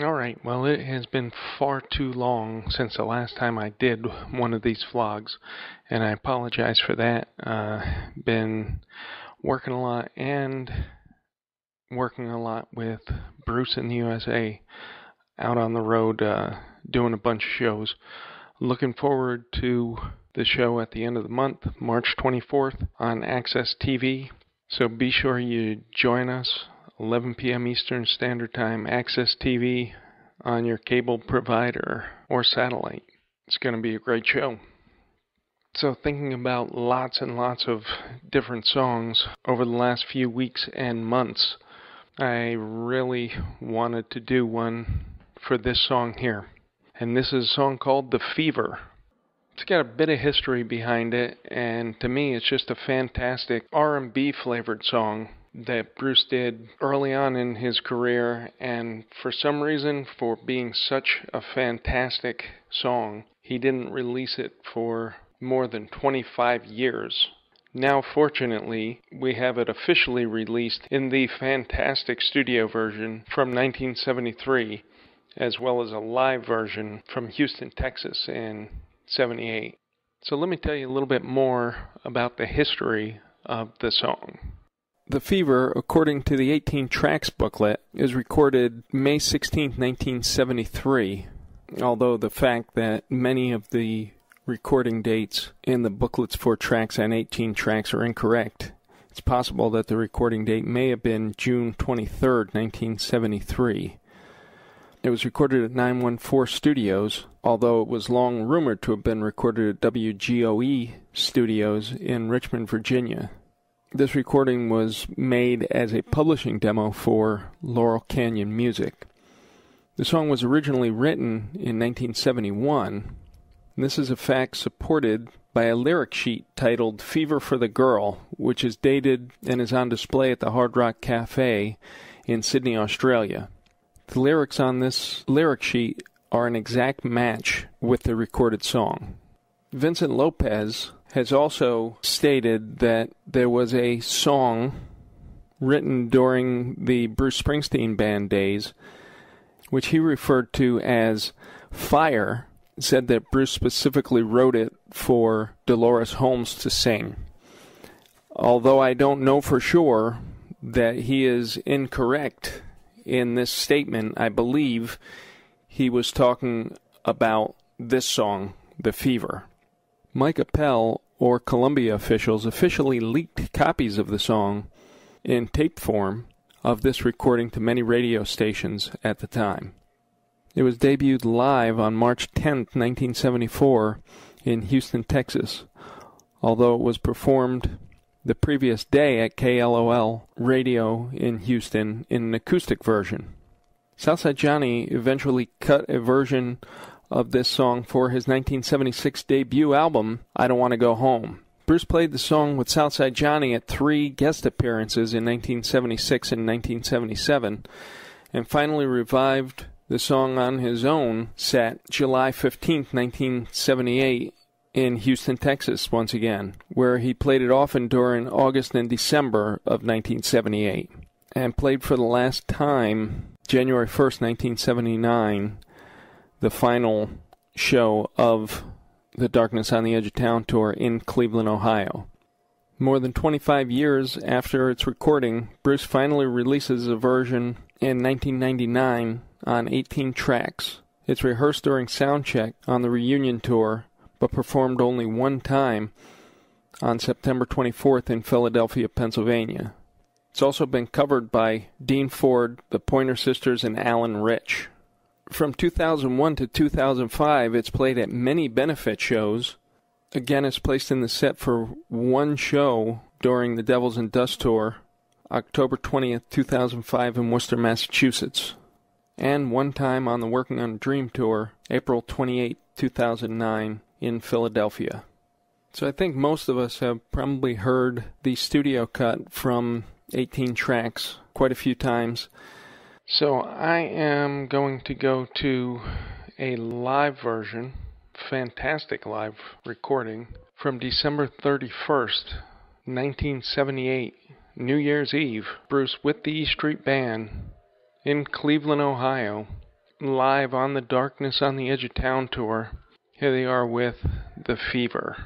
All right. Well, it has been far too long since the last time I did one of these vlogs, and I apologize for that. Uh, been working a lot and working a lot with Bruce in the USA, out on the road uh, doing a bunch of shows. Looking forward to the show at the end of the month, March 24th, on AXS TV. So be sure you join us 11 p.m. Eastern Standard Time, AXS TV on your cable provider or satellite. It's going to be a great show. So, thinking about lots and lots of different songs over the last few weeks and months, I really wanted to do one for this song here. And this is a song called The Fever. It's got a bit of history behind it, and to me, it's just a fantastic R&B flavored song that Bruce did early on in his career, and for some reason, for being such a fantastic song, he didn't release it for more than 25 years. Now, fortunately, we have it officially released in the fantastic studio version from 1973, as well as a live version from Houston, Texas in 78. So, let me tell you a little bit more about the history of the song. The Fever, according to the 18 Tracks booklet, is recorded May 16, 1973, although the fact that many of the recording dates in the booklets for tracks and 18 tracks are incorrect. It's possible that the recording date may have been June 23, 1973. It was recorded at 914 Studios, although it was long rumored to have been recorded at WGOE Studios in Richmond, Virginia. This recording was made as a publishing demo for Laurel Canyon Music. The song was originally written in 1971. This is a fact supported by a lyric sheet titled Fever for the Girl, which is dated and is on display at the Hard Rock Cafe in Sydney, Australia. The lyrics on this lyric sheet are an exact match with the recorded song. Vincent Lopez has also stated that there was a song written during the Bruce Springsteen band days, which he referred to as Fire, said that Bruce specifically wrote it for Dolores Holmes to sing. Although I don't know for sure that he is incorrect in this statement, I believe he was talking about this song, The Fever. Mike Appel or Columbia officials officially leaked copies of the song in tape form of this recording to many radio stations at the time. It was debuted live on March 10, 1974, in Houston, Texas, although it was performed the previous day at KLOL radio in Houston in an acoustic version. Southside Johnny eventually cut a version of this song for his 1976 debut album, I Don't Want to Go Home. Bruce played the song with Southside Johnny at three guest appearances in 1976 and 1977, and finally revived the song on his own set July 15, 1978, in Houston, Texas, once again, where he played it often during August and December of 1978, and played for the last time January 1st, 1979 the final show of the Darkness on the Edge of Town tour in Cleveland, Ohio. More than 25 years after its recording, Bruce finally releases a version in 1999 on 18 tracks. It's rehearsed during soundcheck on the reunion tour, but performed only one time on September 24th in Philadelphia, Pennsylvania. It's also been covered by Dean Ford, the Pointer Sisters, and Allan Rich from 2001 to 2005, it's played at many benefit shows. Again, it's placed in the set for one show during the Devils and Dust tour, October 20th, 2005, in Worcester, Massachusetts, and one time on the Working on a Dream tour, April 28, 2009, in Philadelphia. So I think most of us have probably heard the studio cut from 18 tracks quite a few times. So I am going to go to a live version, fantastic live recording from December 31st, 1978, New Year's Eve. Bruce with the E Street Band in Cleveland, Ohio, live on the Darkness on the Edge of Town tour. Here they are with The Fever.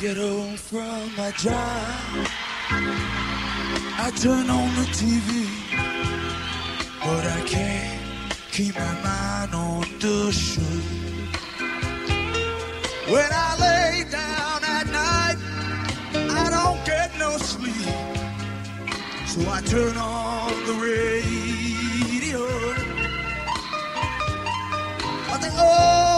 Get home from my job, I turn on the TV, but I can't keep my mind on the show. When I lay down at night, I don't get no sleep, so I turn on the radio. But the only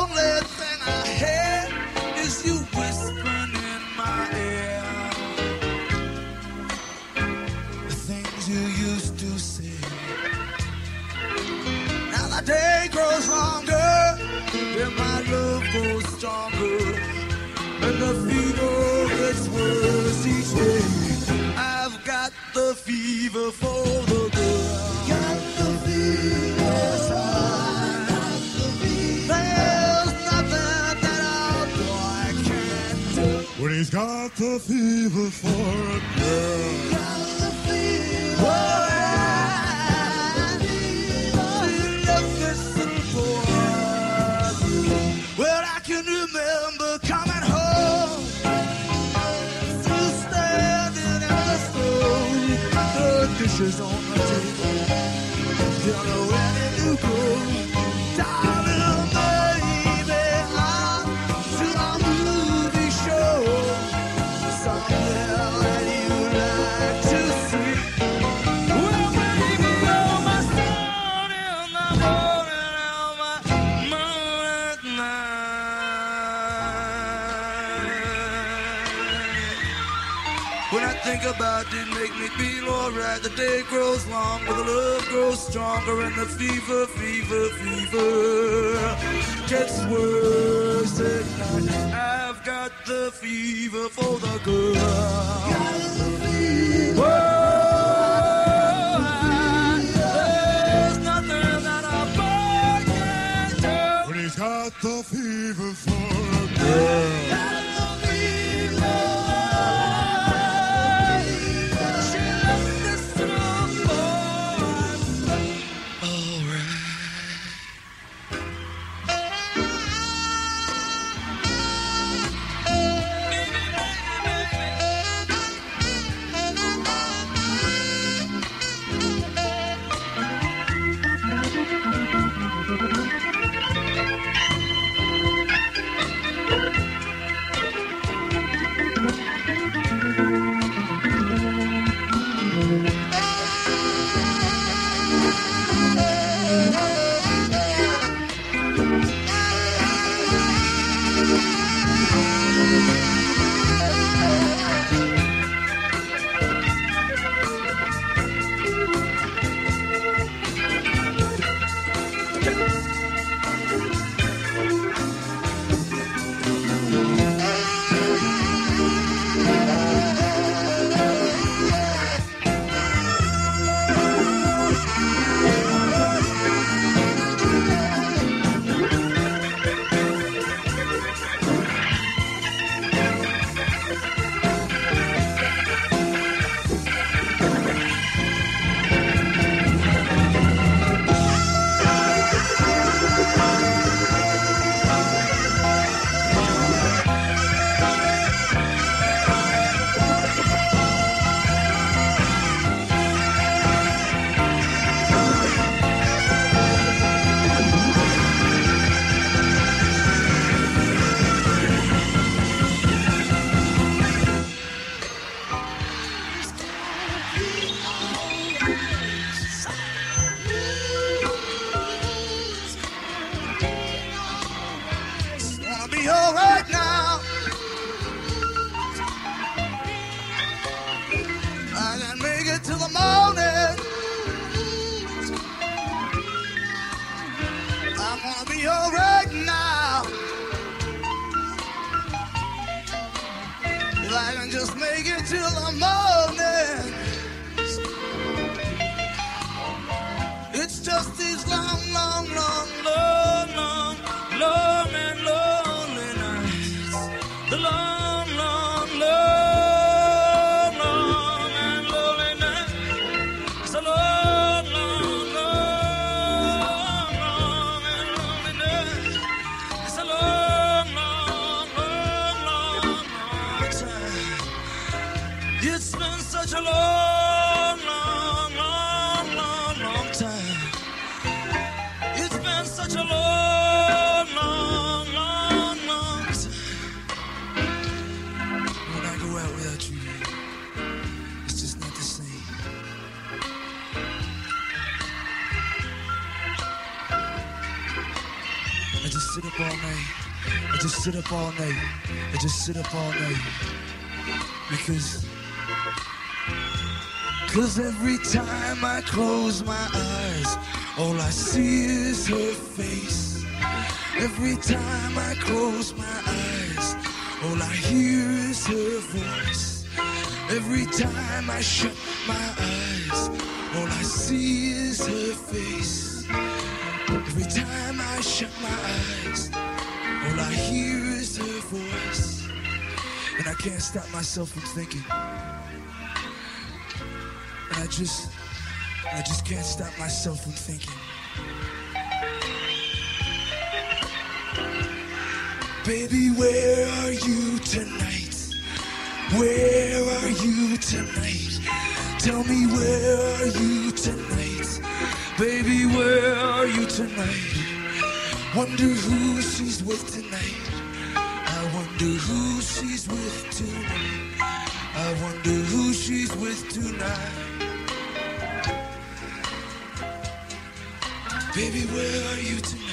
fever for the girl. Got the fever. There's nothing that our boy can't do. When he's got the fever for a girl. Got the fever. Oh, I The day grows long, longer, the love grows stronger, and the fever, fever, fever gets worse at night. I've got the fever for the girl. I'll be alright now. If I can just make it till the morning. Up all night. I just sit up all night. I just sit up all night. Because Cause every time I close my eyes, all I see is her face. Every time I close my eyes, all I hear is her voice. Every time I shut my eyes, all I see is her face. Every time I shut my eyes, all I hear is her voice. And I can't stop myself from thinking. And I just, I just can't stop myself from thinking. Baby, where are you tonight? Where are you tonight? Tell me where are you? Baby, where are you tonight? Wonder who she's with tonight. I wonder who she's with tonight. I wonder who she's with tonight. Baby, where are you tonight?